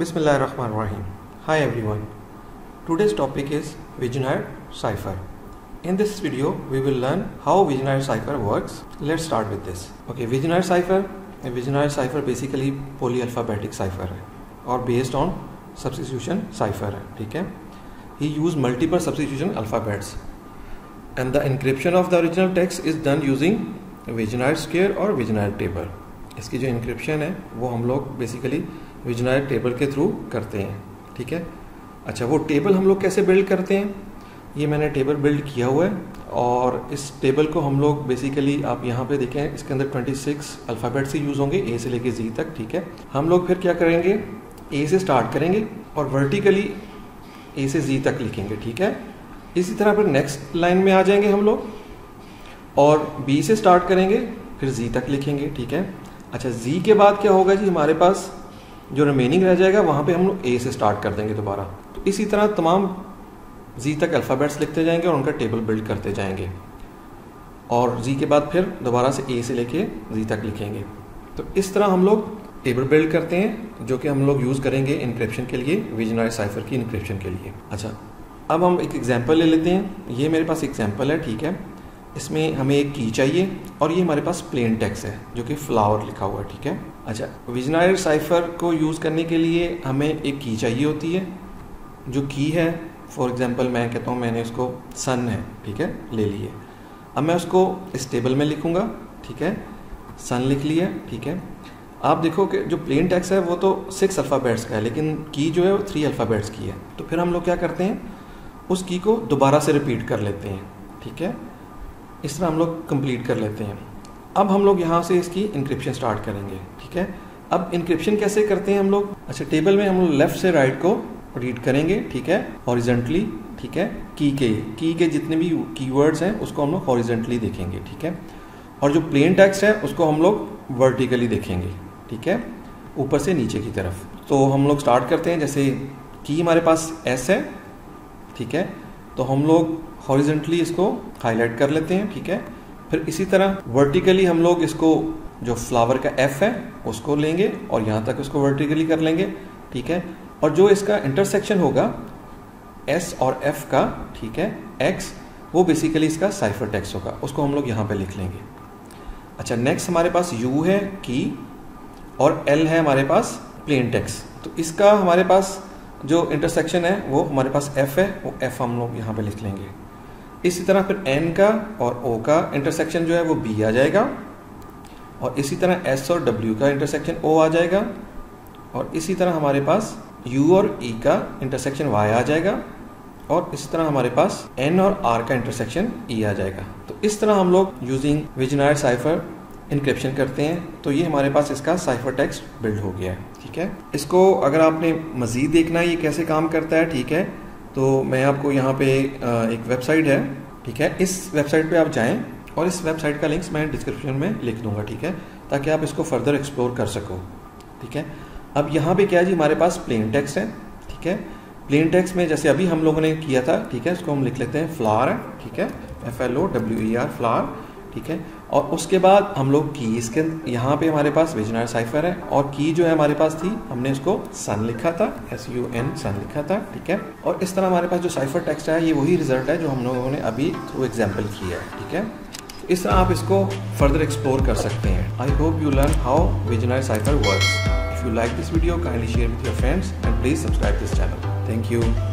Bismillahirrahmanirrahim. Hi everyone. Today's topic is Vigenère cipher. In this video, we will learn how Vigenère cipher works. Let's start with this. Okay, Vigenère cipher. A Vigenère cipher basically polyalphabetic cipher है और based on substitution cipher है ठीक है He used multiple substitution alphabets and the encryption of the original text is done using Vigenère square और Vigenère table. इसकी जो encryption है वो हम लोग बेसिकली विजनायर टेबल के थ्रू करते हैं, ठीक है? अच्छा वो टेबल हम लोग कैसे बिल्ड करते हैं? ये मैंने टेबल बिल्ड किया हुआ है और इस टेबल को हम लोग बेसिकली आप यहाँ पे देखें, इसके अंदर 26 अल्फ़ाबेट से यूज़ होंगे ए से लेके जी तक, ठीक है? हम लोग फिर क्या करेंगे? ए से स्टार्ट करेंगे और वर्टिकली ए से जी तक लिखेंगे, ठीक है? इसी तरह फिर नेक्स्ट लाइन में आ जाएँगे हम लोग और बी से स्टार्ट करेंगे, फिर जी तक लिखेंगे, ठीक है? अच्छा जी के बाद क्या होगा जी हमारे पास? जो रिमेनिंग रह जाएगा, वहाँ पे हम लोग ए से स्टार्ट कर देंगे दोबारा। तो इसी तरह तमाम जी तक अल्फ़ाबेट्स लिखते जाएँगे और उनका टेबल बिल्ड करते जाएँगे। और जी के बाद फिर दोबारा से ए से लेके जी तक लिखेंगे। तो इस तरह हम लोग टेबल बिल्ड करते हैं, जो कि हम लोग यूज़ करेंगे इंक्रिप्शन के लिए विजनरी साइफर की इंक्रिप्शन के लिए। अच्छा अब हम एक एग्ज़ाम्पल ले लेते हैं। ये मेरे पास एग्ज़ाम्पल है, ठीक है? इसमें हमें एक की चाहिए और ये हमारे पास प्लेन टेक्स है, जो कि फ्लावर लिखा हुआ है, ठीक है? अच्छा विजनायर साइफर को यूज़ करने के लिए हमें एक की चाहिए होती है, जो की है। फॉर एग्जांपल मैं कहता हूँ मैंने उसको सन है, ठीक है? ले लिए अब मैं उसको इस टेबल में लिखूँगा, ठीक है? सन लिख लिया, ठीक है? आप देखो कि जो प्लेन टेक्स है, वो तो सिक्स अल्फ़ाबेट्स का है, लेकिन की जो है, वो थ्री अल्फ़ाबेट्स की है। तो फिर हम लोग क्या करते हैं? उस की को दोबारा से रिपीट कर लेते हैं, ठीक है? इस तरह हम लोग कंप्लीट कर लेते हैं। अब हम लोग यहाँ से इसकी इंक्रिप्शन स्टार्ट करेंगे, ठीक है? अब इंक्रिप्शन कैसे करते हैं हम लोग? अच्छा टेबल में हम लोग लेफ़्ट से राइट को रीड करेंगे, ठीक है? हॉरिजेंटली ठीक है? की के की के जितने भी कीवर्ड्स हैं, उसको हम लोग हॉरिजेंटली देखेंगे, ठीक है? और जो प्लेन टेक्स्ट है, उसको हम लोग वर्टिकली देखेंगे, ठीक है? ऊपर से नीचे की तरफ़। तो हम लोग स्टार्ट करते हैं, जैसे की हमारे पास एस है, ठीक है? तो हम लोग हॉरिजेंटली इसको हाईलाइट कर लेते हैं, ठीक है? फिर इसी तरह वर्टिकली हम लोग इसको जो फ्लावर का एफ़ है, उसको लेंगे और यहाँ तक उसको वर्टिकली कर लेंगे, ठीक है? और जो इसका इंटरसेक्शन होगा एस और एफ़ का, ठीक है एक्स वो बेसिकली इसका साइफर टैक्स होगा, उसको हम लोग यहाँ पे लिख लेंगे। अच्छा नेक्स्ट हमारे पास यू है की और एल है हमारे पास प्लेन टैक्स तो इसका हमारे पास जो इंटरसेक्शन है, वो हमारे पास एफ़ है, वो एफ़ हम लोग यहाँ पे लिख लेंगे। इसी तरह फिर एन का और ओ का इंटरसेक्शन जो है, वो बी आ जाएगा। और इसी तरह एस और डब्ल्यू का इंटरसेक्शन ओ आ जाएगा। और इसी तरह हमारे पास यू और ई e का इंटरसेक्शन वाई आ जाएगा। और इसी तरह हमारे पास एन और आर का इंटरसेक्शन ई e आ जाएगा। तो इस तरह हम लोग यूजिंग विजनायर साइफर इंक्रिप्शन करते हैं तो ये हमारे पास इसका साइफर टेक्स्ट बिल्ड हो गया है, ठीक है? इसको अगर आपने मज़ीद देखना है, ये कैसे काम करता है, ठीक है? तो मैं आपको यहाँ पे एक वेबसाइट है, ठीक है? इस वेबसाइट पे आप जाएँ और इस वेबसाइट का लिंक्स मैं डिस्क्रिप्शन में लिख दूँगा, ठीक है? ताकि आप इसको फर्दर एक्सप्लोर कर सको, ठीक है? अब यहाँ पे क्या है जी, हमारे पास प्लेन टेक्स्ट है, ठीक है? प्लेन टेक्स्ट में जैसे अभी हम लोगों ने किया था, ठीक है? इसको हम लिख लेते हैं फ्लावर ठीक है? F L O W E R flower ठीक है? और उसके बाद हम लोग की इसके यहाँ पे हमारे पास विजनार साइफर है और की जो है हमारे पास थी, हमने इसको सन लिखा था एस यू एन सन लिखा था, ठीक है? और इस तरह हमारे पास जो साइफर टेक्स्ट है, ये वही रिज़ल्ट है जो हम लोगों ने अभी थ्रू एग्ज़ाम्पल किया है, ठीक है? इस तरह आप इसको फर्दर एक्सप्लोर कर सकते हैं। I hope you learn how Vigenère cipher work if you like this video kindly share with your friends and please subscribe this channel thank you